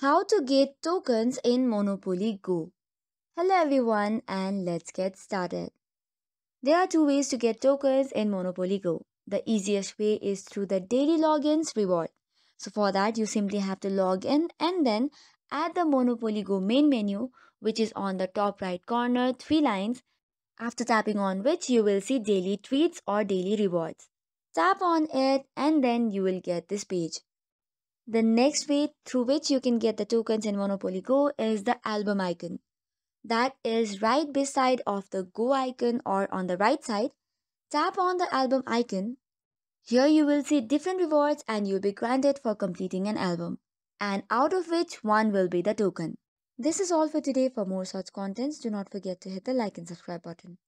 How to get tokens in Monopoly Go. Hello everyone and let's get started. There are two ways to get tokens in Monopoly Go. The easiest way is through the daily logins reward. So for that you simply have to log in and then add the Monopoly Go main menu which is on the top right corner three lines after tapping on which you will see daily tweets or daily rewards. Tap on it and then you will get this page. The next way through which you can get the tokens in Monopoly Go is the album icon. That is right beside of the Go icon or on the right side. Tap on the album icon. Here you will see different rewards and you will be granted for completing an album. And out of which one will be the token. This is all for today. For more such contents, do not forget to hit the like and subscribe button.